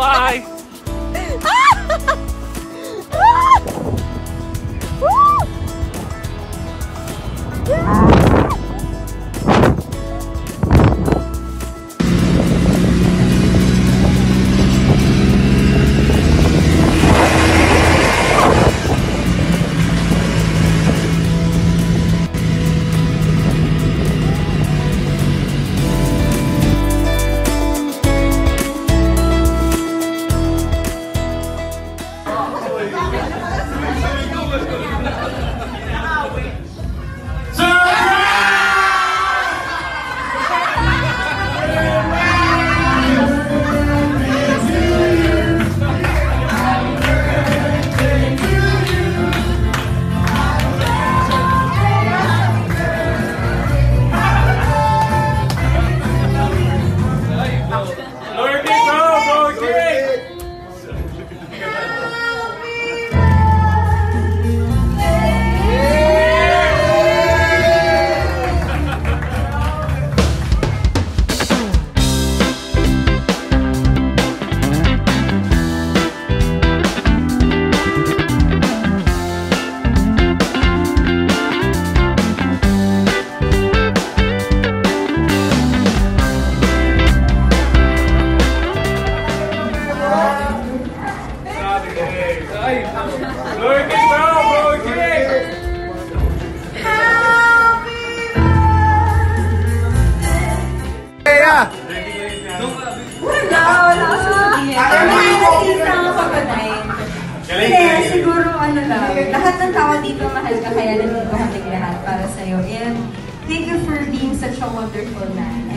Bye. Ay! Lurking bro! Lurking! Kaya! Wala, wala ko sasabihin. Ano yung nakikita ang pagkatayin? Kaya siguro ano lang, lahat ng tao dito mahal ka kaya nandito ka lahat para sa'yo. And thank you for being such a wonderful man.